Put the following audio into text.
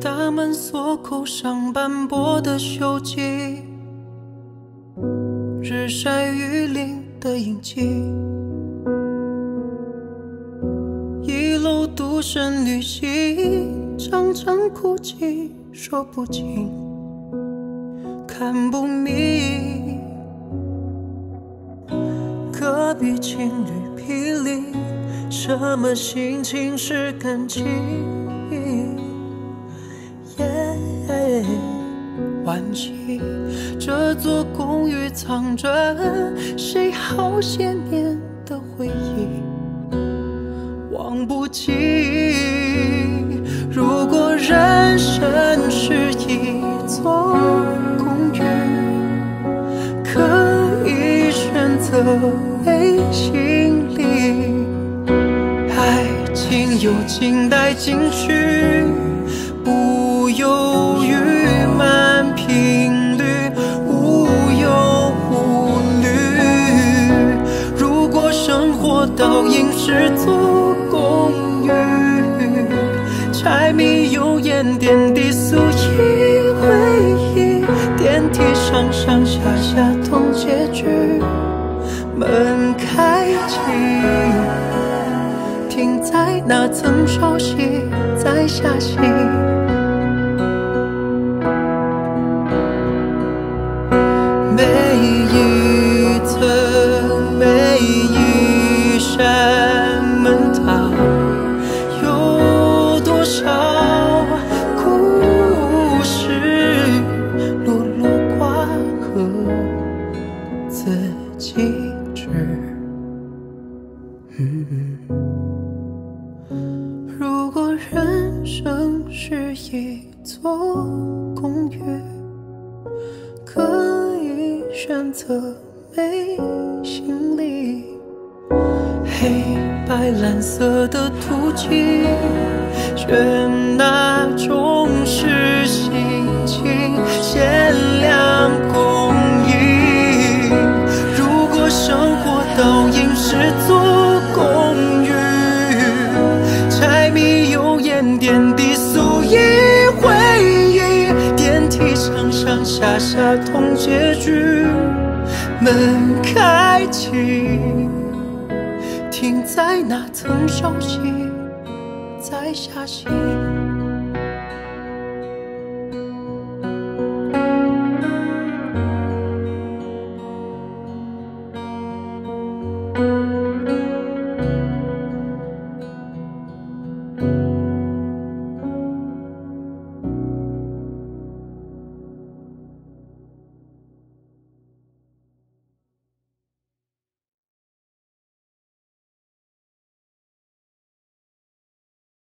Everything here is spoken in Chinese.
大门锁扣上斑驳的锈迹，日晒雨淋的印记，一路独身旅行，常常哭泣，说不清，看不明。隔壁情侣霹雳，什么心情是感情？耶，惋惜，这座公寓藏着谁好些年的回忆。忘不记。如果人生是一座公寓，可以选择心里，爱情有静待进取，不犹豫慢频率，无忧无虑。如果生活倒影是座公寓，柴米油盐点滴素衣回忆，电梯上上下下同结局，门开启，停在那曾熟悉，在下戏。每一如果人生是一座公寓。可以选择没行李，黑白蓝色的图景，选哪种是心情？门开启，停在那曾熟悉，在下心。